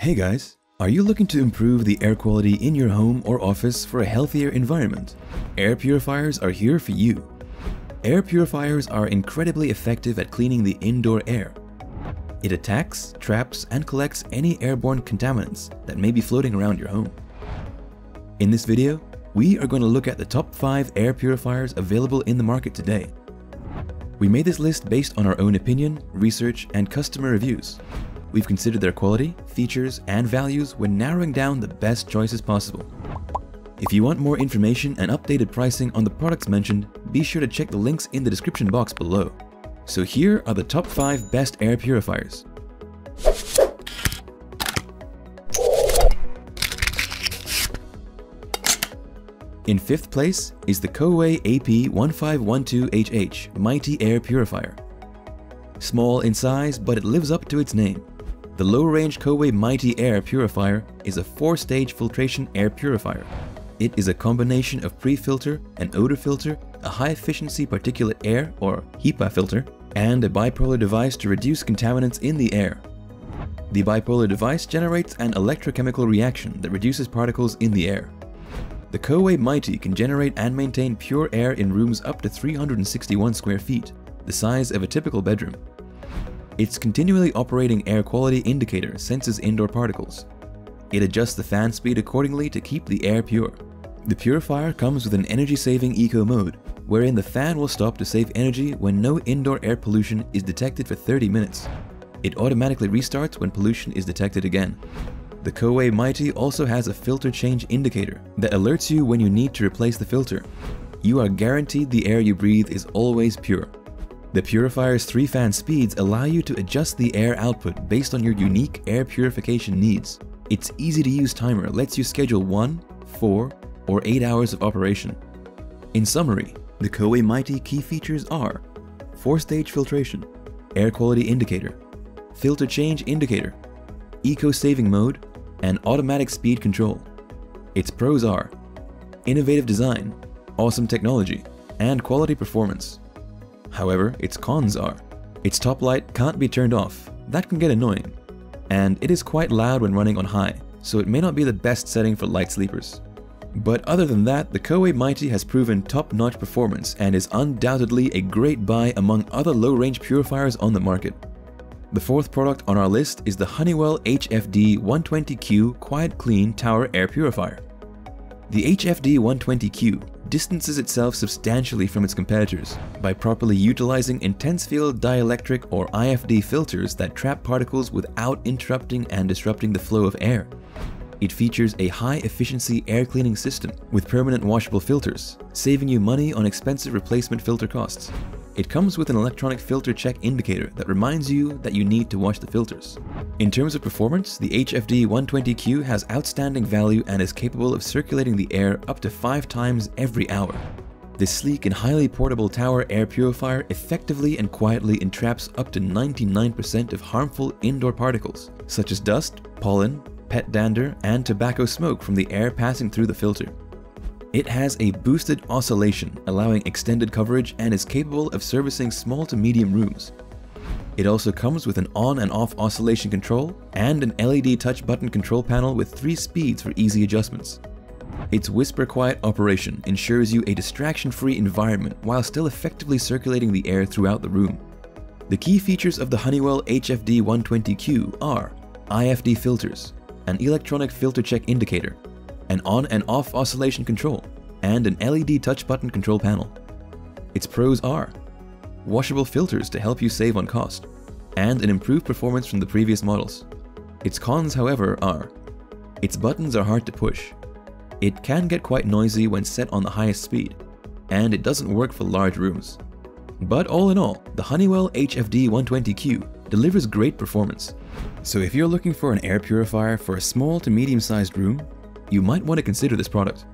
Hey guys, are you looking to improve the air quality in your home or office for a healthier environment? Air purifiers are here for you. Air purifiers are incredibly effective at cleaning the indoor air. It attacks, traps, and collects any airborne contaminants that may be floating around your home. In this video, we are going to look at the top 5 air purifiers available in the market today. We made this list based on our own opinion, research, and customer reviews. We've considered their quality, features, and values when narrowing down the best choices possible. If you want more information and updated pricing on the products mentioned, be sure to check the links in the description box below. So here are the top 5 best air purifiers. In fifth place is the Coway AP1512HH Mighty Air Purifier. Small in size, but it lives up to its name. The low-range Coway Mighty Air Purifier is a four-stage filtration air purifier. It is a combination of pre-filter, an odor filter, a high-efficiency particulate air or HEPA filter, and a bipolar device to reduce contaminants in the air. The bipolar device generates an electrochemical reaction that reduces particles in the air. The Coway Mighty can generate and maintain pure air in rooms up to 361 square feet, the size of a typical bedroom. Its continually operating air quality indicator senses indoor particles. It adjusts the fan speed accordingly to keep the air pure. The purifier comes with an energy-saving eco mode, wherein the fan will stop to save energy when no indoor air pollution is detected for 30 minutes. It automatically restarts when pollution is detected again. The Coway Mighty also has a filter change indicator that alerts you when you need to replace the filter. You are guaranteed the air you breathe is always pure. The purifier's three fan speeds allow you to adjust the air output based on your unique air purification needs. Its easy to use timer lets you schedule 1, 4, or 8 hours of operation. In summary, the Coway Mighty key features are 4-stage filtration, air quality indicator, filter change indicator, eco-saving mode, and automatic speed control. Its pros are innovative design, awesome technology, and quality performance. However, its cons are its top light can't be turned off, that can get annoying, and it is quite loud when running on high, so it may not be the best setting for light sleepers. But other than that, the Coway Mighty has proven top-notch performance and is undoubtedly a great buy among other low-range purifiers on the market. The fourth product on our list is the Honeywell HFD 120Q QuietClean Tower Air Purifier. The HFD 120Q distances itself substantially from its competitors by properly utilizing intense field dielectric or IFD filters that trap particles without interrupting and disrupting the flow of air. It features a high-efficiency air cleaning system with permanent washable filters, saving you money on expensive replacement filter costs. It comes with an electronic filter check indicator that reminds you that you need to wash the filters. In terms of performance, the HFD 120Q has outstanding value and is capable of circulating the air up to 5 times every hour. This sleek and highly portable tower air purifier effectively and quietly entraps up to 99% of harmful indoor particles, such as dust, pollen, pet dander, and tobacco smoke from the air passing through the filter. It has a boosted oscillation, allowing extended coverage and is capable of servicing small to medium rooms. It also comes with an on and off oscillation control and an LED touch button control panel with three speeds for easy adjustments. Its whisper quiet operation ensures you a distraction-free environment while still effectively circulating the air throughout the room. The key features of the Honeywell HFD 120Q are IFD filters, an electronic filter check indicator, an on and off oscillation control, and an LED touch button control panel. Its pros are washable filters to help you save on cost, and an improved performance from the previous models. Its cons, however, are its buttons are hard to push, it can get quite noisy when set on the highest speed, and it doesn't work for large rooms. But all in all, the Honeywell HFD 120Q delivers great performance. So if you're looking for an air purifier for a small to medium-sized room, you might want to consider this product.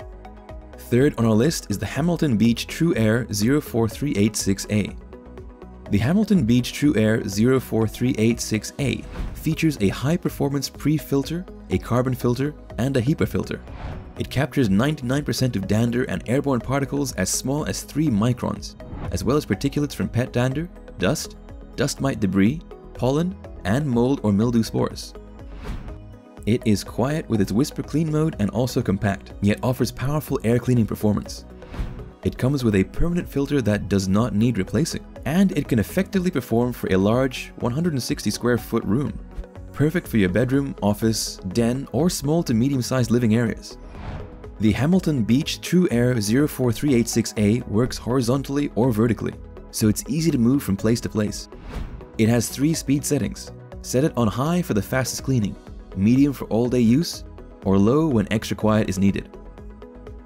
Third on our list is the Hamilton Beach TrueAir 04386A. The Hamilton Beach TrueAir 04386A features a high-performance pre-filter, a carbon filter, and a HEPA filter. It captures 99% of dander and airborne particles as small as 3 microns, as well as particulates from pet dander, dust, dust mite debris, pollen, and mold or mildew spores. It is quiet with its whisper clean mode and also compact, yet offers powerful air cleaning performance. It comes with a permanent filter that does not need replacing, and it can effectively perform for a large 160 square foot room. Perfect for your bedroom, office, den, or small to medium sized living areas. The Hamilton Beach TrueAir 04386A works horizontally or vertically, so it's easy to move from place to place. It has three speed settings. Set it on high for the fastest cleaning, medium for all day use, or low when extra quiet is needed.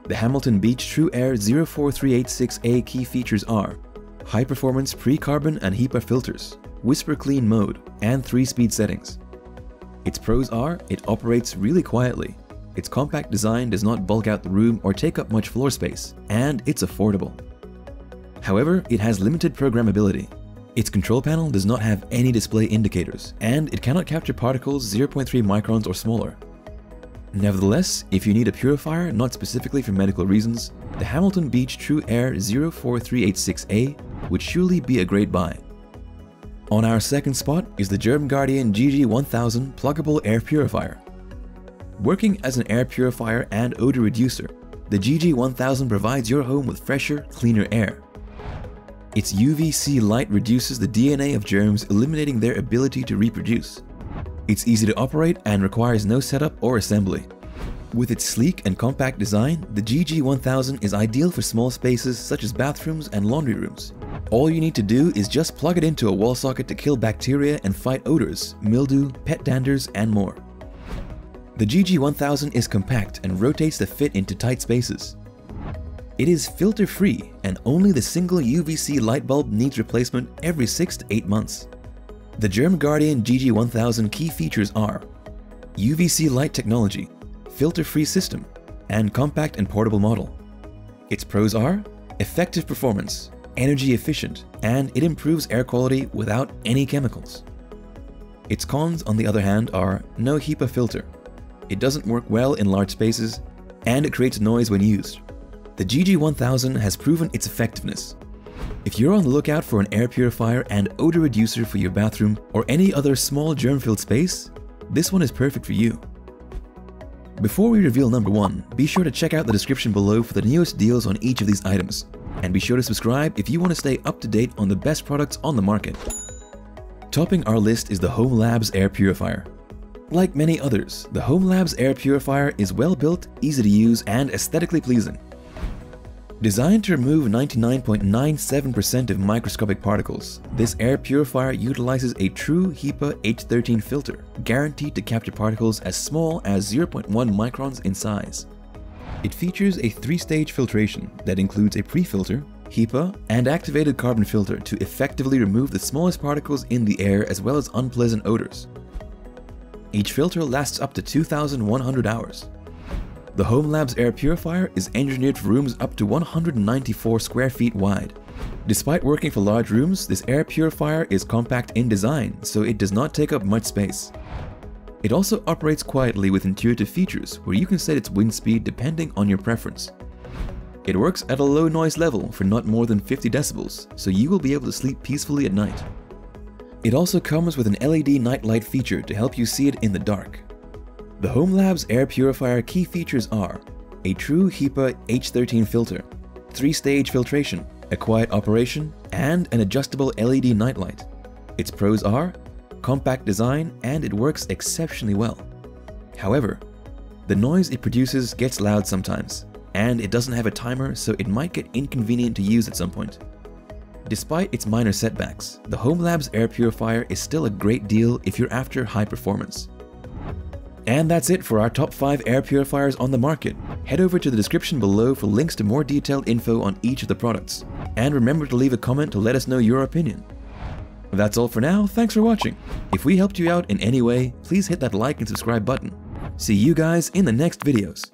The Hamilton Beach TrueAir 04386A key features are high performance pre-carbon and HEPA filters, whisper clean mode, and three speed settings. Its pros are it operates really quietly, its compact design does not bulk out the room or take up much floor space, and it's affordable. However, it has limited programmability. Its control panel does not have any display indicators, and it cannot capture particles 0.3 microns or smaller. Nevertheless, if you need a purifier not specifically for medical reasons, the Hamilton Beach TrueAir 04386A would surely be a great buy. On our second spot is the GermGuardian GG1000 pluggable air purifier. Working as an air purifier and odor reducer, the GG1000 provides your home with fresher, cleaner air. Its UVC light reduces the DNA of germs, eliminating their ability to reproduce. It's easy to operate and requires no setup or assembly. With its sleek and compact design, the GG1000 is ideal for small spaces such as bathrooms and laundry rooms. All you need to do is just plug it into a wall socket to kill bacteria and fight odors, mildew, pet danders, and more. The GG1000 is compact and rotates to fit into tight spaces. It is filter-free and only the single UVC light bulb needs replacement every 6 to 8 months. The GermGuardian GG1000 key features are UVC light technology, filter-free system, and compact and portable model. Its pros are effective performance, energy efficient, and it improves air quality without any chemicals. Its cons, on the other hand, are no HEPA filter, it doesn't work well in large spaces, and it creates noise when used. The GG1000 has proven its effectiveness. If you're on the lookout for an air purifier and odor reducer for your bathroom or any other small germ-filled space, this one is perfect for you. Before we reveal number 1, be sure to check out the description below for the newest deals on each of these items, and be sure to subscribe if you want to stay up to date on the best products on the market. Topping our list is the hOmeLabs Air Purifier. Like many others, the hOmeLabs air purifier is well built, easy to use, and aesthetically pleasing. Designed to remove 99.97% of microscopic particles, this air purifier utilizes a true HEPA H13 filter, guaranteed to capture particles as small as 0.1 microns in size. It features a three-stage filtration that includes a pre-filter, HEPA, and activated carbon filter to effectively remove the smallest particles in the air as well as unpleasant odors. Each filter lasts up to 2,100 hours. The hOmeLabs air purifier is engineered for rooms up to 194 square feet wide. Despite working for large rooms, this air purifier is compact in design, so it does not take up much space. It also operates quietly with intuitive features where you can set its wind speed depending on your preference. It works at a low noise level for not more than 50 decibels, so you will be able to sleep peacefully at night. It also comes with an LED nightlight feature to help you see it in the dark. The hOmeLabs air purifier key features are a true HEPA H13 filter, three-stage filtration, a quiet operation, and an adjustable LED nightlight. Its pros are compact design and it works exceptionally well. However, the noise it produces gets loud sometimes, and it doesn't have a timer so it might get inconvenient to use at some point. Despite its minor setbacks, the hOmeLabs air purifier is still a great deal if you're after high performance. And that's it for our top 5 air purifiers on the market. Head over to the description below for links to more detailed info on each of the products. And remember to leave a comment to let us know your opinion. That's all for now, thanks for watching. If we helped you out in any way, please hit that like and subscribe button. See you guys in the next videos.